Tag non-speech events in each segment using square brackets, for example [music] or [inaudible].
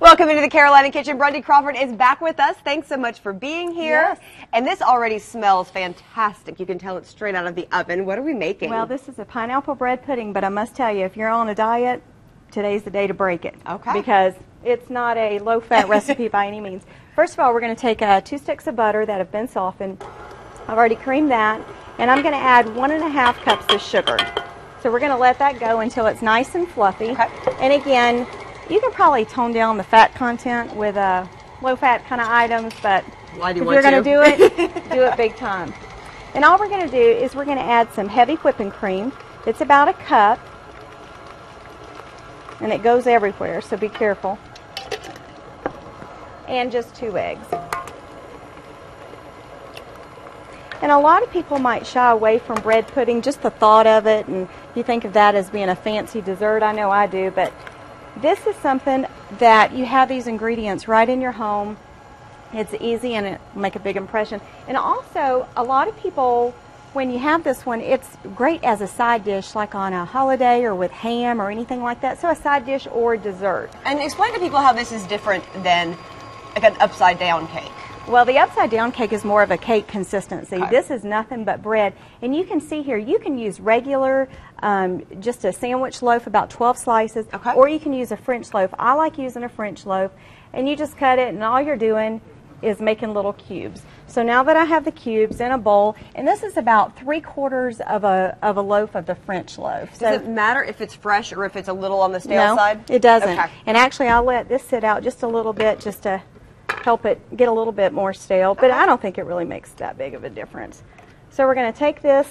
Welcome into the Carolina Kitchen. Brundy Crawford is back with us. Thanks so much for being here. Yes. And this already smells fantastic. You can tell it's straight out of the oven. What are we making? Well, this is a pineapple bread pudding, but I must tell you, if you're on a diet, today's the day to break it. Okay. Because it's not a low fat [laughs] recipe by any means. First of all, we're going to take uh, two sticks of butter that have been softened. I've already creamed that, and I'm going to add one and a half cups of sugar. So we're going to let that go until it's nice and fluffy. Okay. And again, you can probably tone down the fat content with uh, low fat kind of items, but Why do you if you're going to? do it, [laughs] do it big time. And all we're going to do is we're going to add some heavy whipping cream. It's about a cup, and it goes everywhere, so be careful. And just two eggs. And a lot of people might shy away from bread pudding, just the thought of it, and you think of that as being a fancy dessert. I know I do, but this is something that you have these ingredients right in your home. It's easy and it make a big impression. And also, a lot of people, when you have this one, it's great as a side dish, like on a holiday or with ham or anything like that. So, a side dish or dessert. And explain to people how this is different than like an upside down cake. Well, the upside down cake is more of a cake consistency. Okay. This is nothing but bread. And you can see here, you can use regular, um, just a sandwich loaf, about 12 slices, Okay. or you can use a French loaf. I like using a French loaf. And you just cut it, and all you're doing is making little cubes. So now that I have the cubes in a bowl, and this is about three quarters of a, of a loaf of the French loaf. So Does it matter if it's fresh or if it's a little on the stale no, side? it doesn't. Okay. And actually, I'll let this sit out just a little bit just to help it get a little bit more stale. But I don't think it really makes that big of a difference. So we're going to take this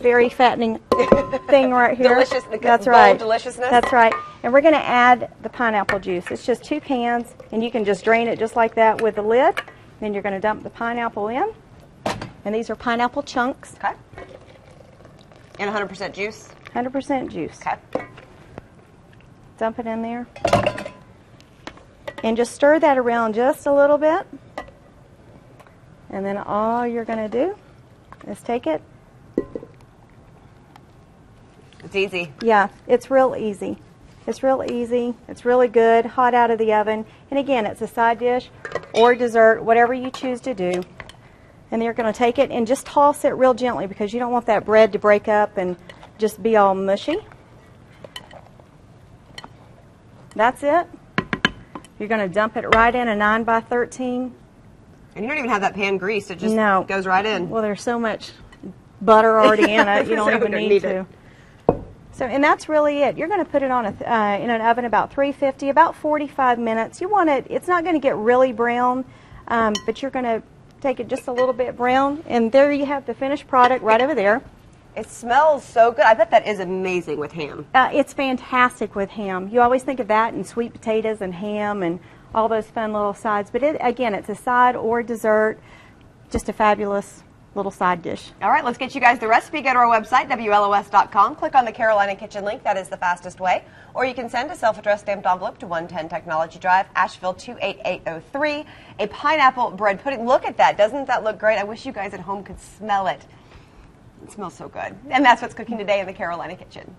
very fattening [laughs] thing right here. Delicious- the That's right. deliciousness. That's right. And we're going to add the pineapple juice. It's just two cans, and you can just drain it just like that with the lid. Then you're going to dump the pineapple in. And these are pineapple chunks, Okay. And 100% juice. 100% juice. Okay. dump it in there. And just stir that around just a little bit. And then all you're going to do is take it. It's easy. Yeah, it's real easy. It's real easy. It's really good, hot out of the oven. And again, it's a side dish or dessert, whatever you choose to do. And you're going to take it and just toss it real gently because you don't want that bread to break up and just be all mushy. That's it. You're going to dump it right in a 9 by 13. And you don't even have that pan greased. It just No. goes right in. Well, there's so much butter already in it, you [laughs] don't So even don't need, need to. So, and that's really it. You're going to put it on a, uh, in an oven about 350, about 45 minutes. You want it. It's not going to get really brown, um, but you're going to take it just a little bit brown, and there you have the finished product right over there. It smells so good. I bet that is amazing with ham. Uh, it's fantastic with ham. You always think of that and sweet potatoes and ham and all those fun little sides. But it, again, it's a side or dessert. Just a fabulous little side dish. All right, let's get you guys the recipe. Go to our website, WLOS.com. Click on the Carolina Kitchen link. That is the fastest way. Or you can send a self-addressed stamped envelope to 110 Technology Drive, Asheville 28803. A pineapple bread pudding. Look at that. Doesn't that look great? I wish you guys at home could smell it. It smells so good. And that's what's cooking today in the Carolina Kitchen.